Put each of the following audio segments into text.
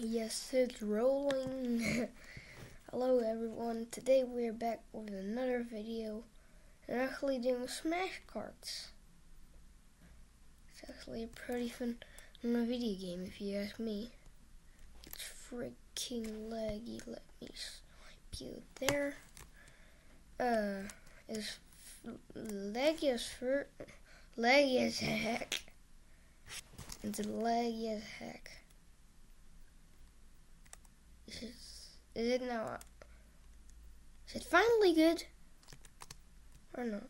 Yes, it's rolling. Hello everyone, today we're back with another video and actually doing Smash Karts. It's actually a pretty fun video game if you ask me. It's freaking laggy, let me swipe you there. Uh, it's laggy as laggy as heck. It's laggy as heck. Is, it now? Is it finally good? Or not?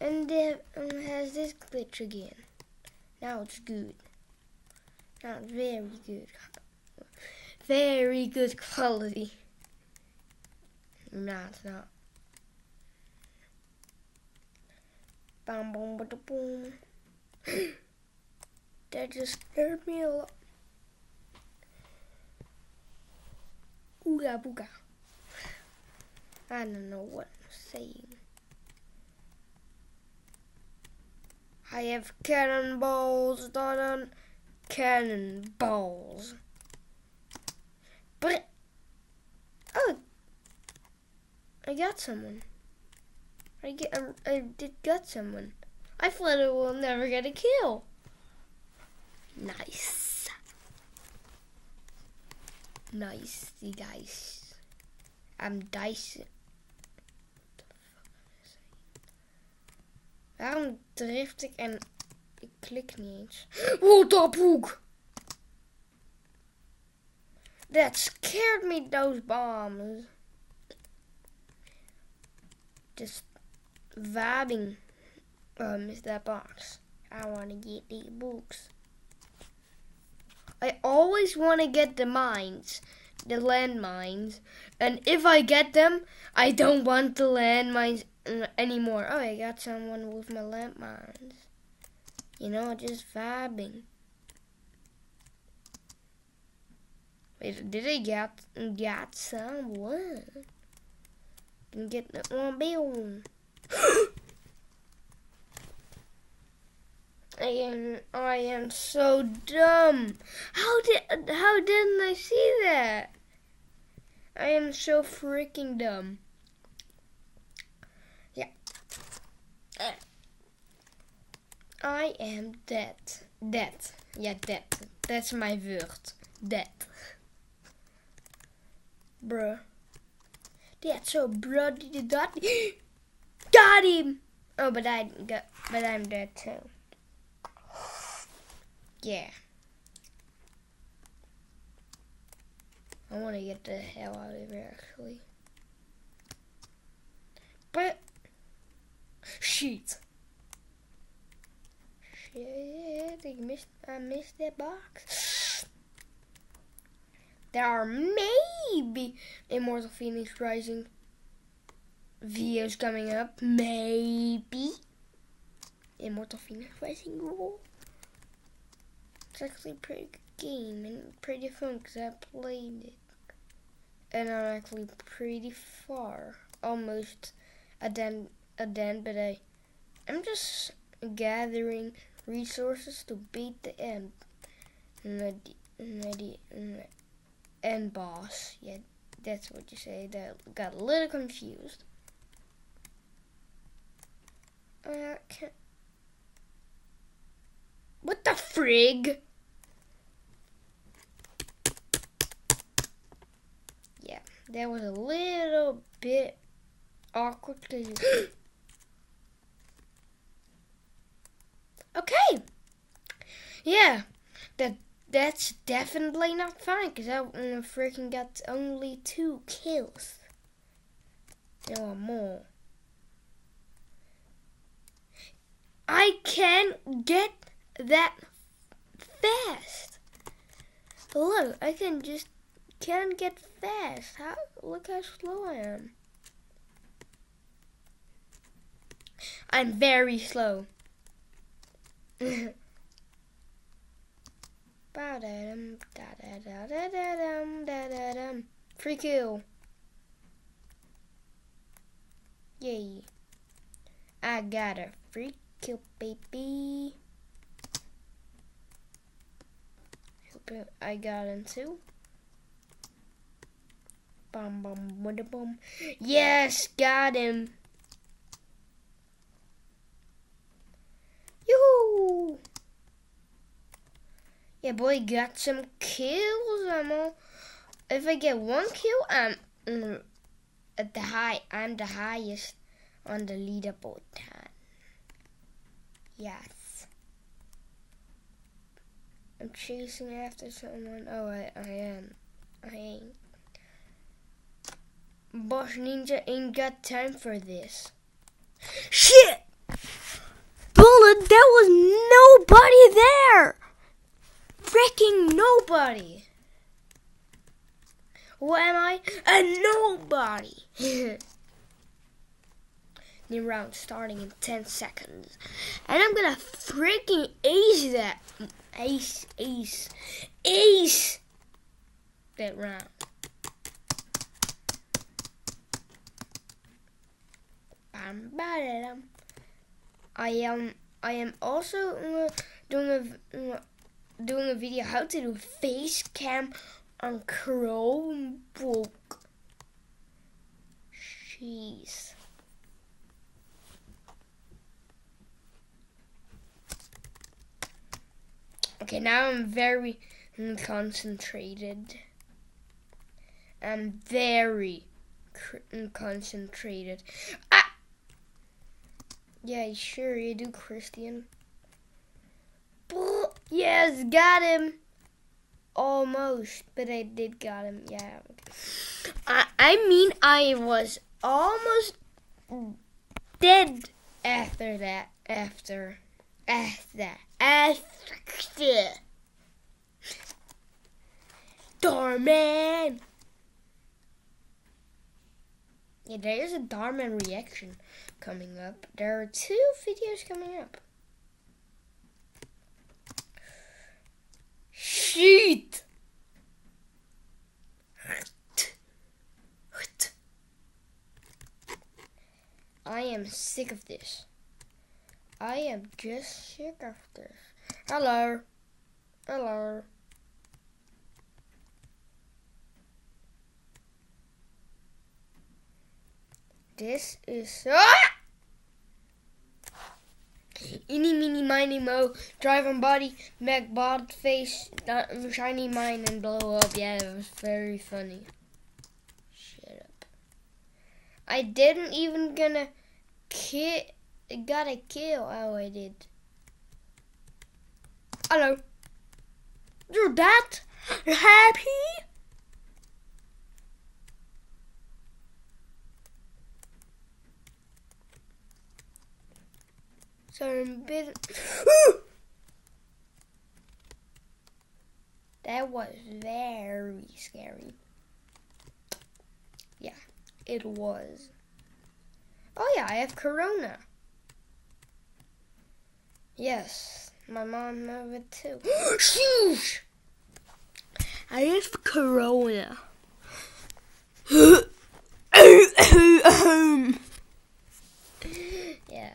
And um, has this glitch again. Now it's good. Now it's very good. Very good quality. No, it's not. Boom, boom, boom. That just scared me a lot. Ooga booga. I don't know what I'm saying. I have cannonballs, on cannonballs. But oh, I got someone. I get, I, I did get someone. I thought it will never get a kill. Nice. Nice, you guys. I'm Dyson. Waarom drift ik en ik klik niet eens? The poek! That scared me, those bombs. Just vibing. Um, is that box. I want to get these books. I always want to get the mines, the landmines, and if I get them, I don't want the landmines uh, anymore. Oh, I got someone with my landmines. You know, just vibing. Wait, did I get get someone? Can get that one bill. I am so dumb. How did how didn't I see that? I am so freaking dumb. Yeah. I am dead. Dead. Yeah, dead. That's my word. Dead. Bruh. That's so bloody got got him. Oh, but I got but I'm dead too. Yeah. I want to get the hell out of here, actually. But, shit. Shit, I missed, I missed that box. There are maybe Immortal Phoenix Rising videos coming up. Maybe. Immortal Phoenix Rising rule. It's actually pretty good game and pretty fun because I played it. And I'm actually pretty far. Almost a den, a den, but I, I'm just gathering resources to beat the end. The, the, the end boss. Yeah, that's what you say. That got a little confused. Uh, I can't. What the frig? Yeah, that was a little bit awkward Okay. Yeah, that that's definitely not fine because I freaking got only two kills. There are more. I can get that fast. Look, I can just can't get fast. How look how slow I am. I'm very slow. Free kill. Yay. I got a free kill, baby. Hope I got him too. Bum bum bum bum. Yes, got him. Yoo! Yeah, boy, got some kills. I'm all. If I get one kill, I'm mm, at the high. I'm the highest on the leaderboard. Yes. I'm chasing after someone. Oh, I, I am. I ain't. Boss Ninja ain't got time for this. Shit! Bullet, there was nobody there! Freaking nobody! What am I? A nobody! New round starting in 10 seconds. And I'm gonna freaking ace that. Ace, ace, ace that round. I am I am also uh, doing a uh, doing a video how to do face cam on Chromebook. Jeez. Okay, now I'm very concentrated. I'm very concentrated. Ah! Yeah, sure you do, Christian. Yes, got him. Almost, but I did got him. Yeah. I I mean I was almost dead after that. After after after. Darman. Yeah, there is a Darman reaction coming up. There are two videos coming up. Sheet. I am sick of this. I am just sick of this. Hello. Hello. This is ah! Eeny, meeny, miny, mo, drive body, make bod face, shiny mine, and blow up. Yeah, it was very funny. Shut up. I didn't even gonna kill, got a kill. Oh, I did. Hello. You're that happy? So I'm bit. that was very scary. Yeah, it was. Oh yeah, I have corona. Yes, my mom it too. Sheesh! I have corona. yeah.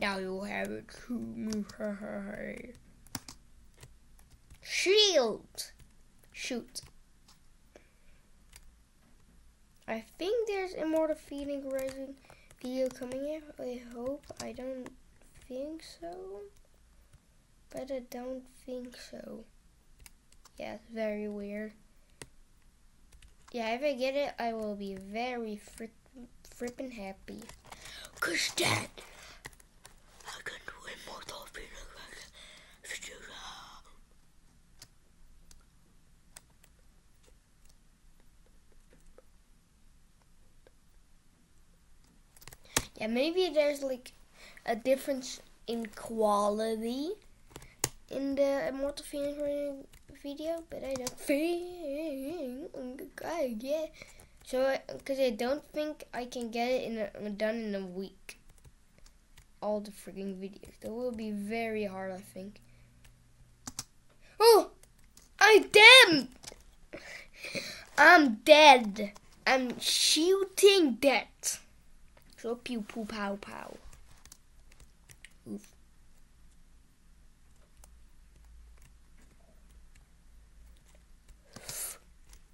Now you have it too. Shield! Shoot. I think there's Immortal Phoenix Rising video coming out. I hope. I don't think so. But I don't think so. Yeah, it's very weird. Yeah, if I get it, I will be very frick, frippin' happy. Cause that Yeah, maybe there's like a difference in quality in the Immortal Phoenix video, but I don't think I get. So, because I don't think I can get it in a, done in a week. All the freaking videos. That will be very hard, I think. Oh, I dead. I'm dead. I'm shooting dead. So pew pew pow pow. Oof. Bum, bum, bum,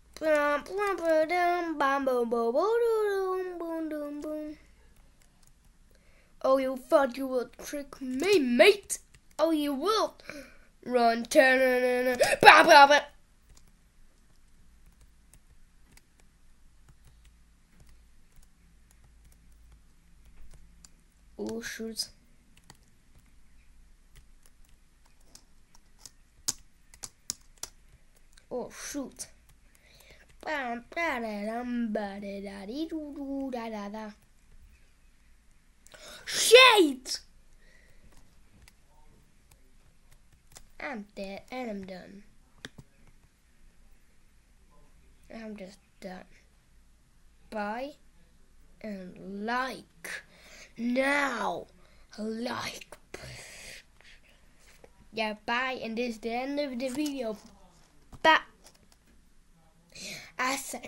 dum, bum, boom, boom, boom, boom, boom, boom. Oh, you thought you would trick me, mate? Oh, you will. Run, turn, bah, bah, bah. Oh, shoot. Oh, shoot. Shit! I'm dead and I'm done. I'm just done. Bye and like now. Like. Yeah, bye. And this is the end of the video hace.